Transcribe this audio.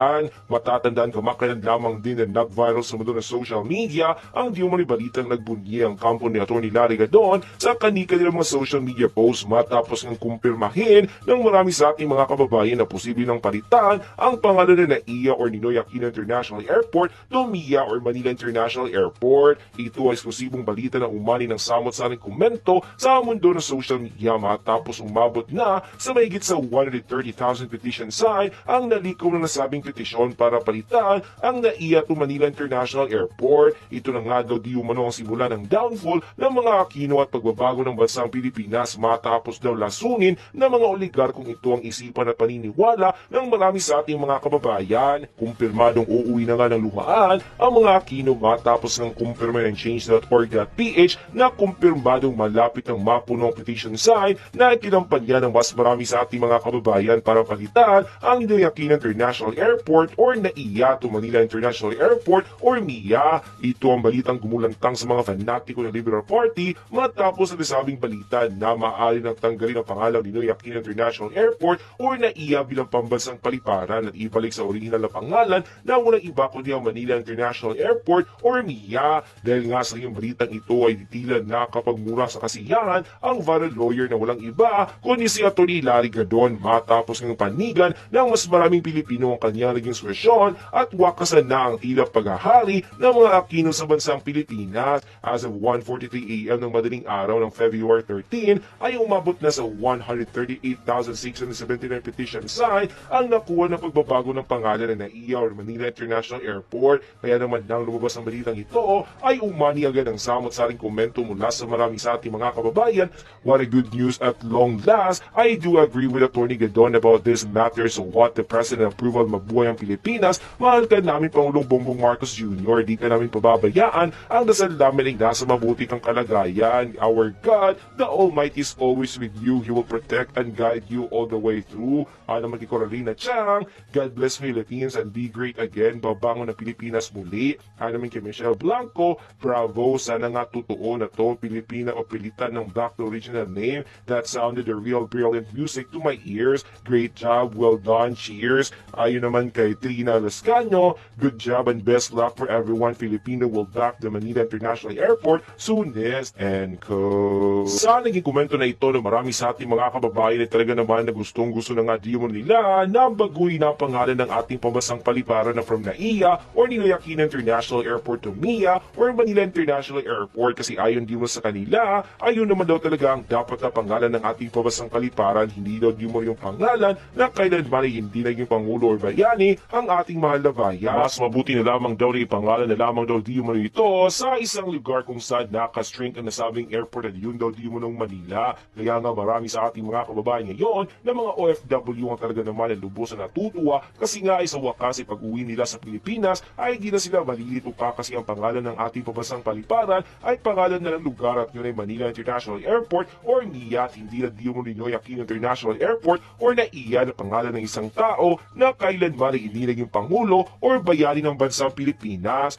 An, matatandaan kamakailan lamang din na nag-viral sa mundo ng social media ang di umani balitang nagbunyi ang kampo ni Atty. Larry Gadon sa kanilang mga social media posts matapos ng kumpirmahin ng marami sa ating mga kababayan na posible ng palitan ang pangalan na NAIA or Ninoy Aquino International Airport to MIA or Manila International Airport. Ito ay eksklusibong balita na umani ng samot-saring komento sa mundo ng social media matapos umabot na sa mahigit sa 130,000 petition sign ang naliko na nasabing petisyon para palitan ang NAIA Manila International Airport. Ito na nga daw di umano ang simula ng downfall ng mga Aquino at pagbabago ng bansang Pilipinas matapos daw lasunin ng mga oligarkong ito ang isipan at paniniwala ng marami sa ating mga kababayan. Kumpirmadong uuwi na nga ng luhaan ang mga Aquino matapos ng kumpirma ng change.org.ph na kumpirmadong malapit ang mapunong petition sign na kinampanya ng mas marami sa ating mga kababayan para palitan ang Ninoy Aquino International Airport or NAIA to Manila International Airport or MIA. Ito ang balitang gumulantang sa mga fanatiko ng Liberal Party matapos ang nasabing balita na maaari nang tanggalin ang pangalan ni Ninoy Aquino International Airport or NAIA bilang pambansang paliparan at ibalik sa original na pangalan na walang iba kundi ang Manila International Airport or MIA. Dahil nga sa iyong balitang ito ay tila nakapagmura sa kasiyahan ang viral lawyer na walang iba kundi si Atty. Larry Gadon matapos ng panigan ng mas maraming Pilipino ang kanyang naging solusyon at wakasan na ang tila paghahari ng mga Aquino sa bansang Pilipinas. As of 1.43 a.m. ng madaling araw ng February 13 ay umabot na sa 138,679 petition sign ang nakuha ng pagbabago ng pangalan ng NAIA or Manila International Airport. Kaya naman nang lumabas ang balitang ito ay umani agad ang samot-saring komento mula sa marami sa ating mga kababayan. What a good news at long last. I do agree with Atty. Gadon about this matter so what the President approval mabuhay ang Pilipinas. Mahal ka namin Pangulong Bongbong Marcos Jr. Di ka namin pababayaan ang dasal namin ay nasa mabuti kang kalagayan. Our God, the Almighty is always with you. He will protect and guide you all the way through. Naman kay Coralina Chang, God bless Philippines and be great again. Babangon ng Pilipinas muli. Naman kay Michelle Blanco, bravo. Sana nga totoo na to. Pilipina o pilitan ng back to original name. That sounded a real brilliant music to my ears. Great job. Well done. Cheers. Ayun naman kay Trina Lascano, good job and best luck for everyone. Filipino will back the Manila International Airport soonest and co. Sa naging komento na ito na marami sa ating mga kababayan ay talaga naman na gustong gusto ng adimo nila na baguhin ang pangalan ng ating pambasang paliparan na from NAIA or Ninoy Aquino International Airport to MIA or Manila International Airport kasi ayon di mo sa kanila, ayon naman daw talaga ang dapat na pangalan ng ating pambasang paliparan, hindi daw di mo yung pangalan na kailanman ay hindi naging Pangulo or Bayani ang ating mahal na bayan. Mas mabuti na lamang daw na ipangalan na lamang daw di mo ito sa isang lugar kung saan nakastrink ang nasabing airport at yun daw di mo ng Manila. Kaya nga marami sa ating mga kababayan ngayon na mga OFW ang talaga naman ang lubos na natutuwa kasi nga ay sa wakas ay pag-uwi nila sa Pilipinas ay di na sila malilito pa kasi ang pangalan ng ating pabasang paliparan ay pangalan na ng lugar at yun ay Manila International Airport or NIA at hindi na Dimo Ninoy Aquino International Airport or NAIA na pangalan ng isang tao na kailanman ay hindi naging Pangulo or bayani ng bansang Pilipinas.